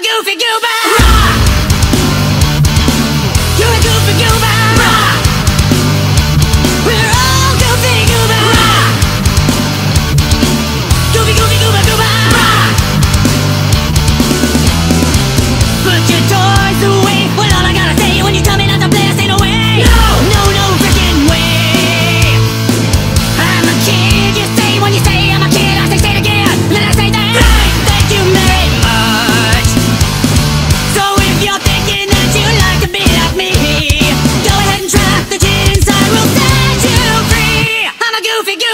Goofy Goober. moving. You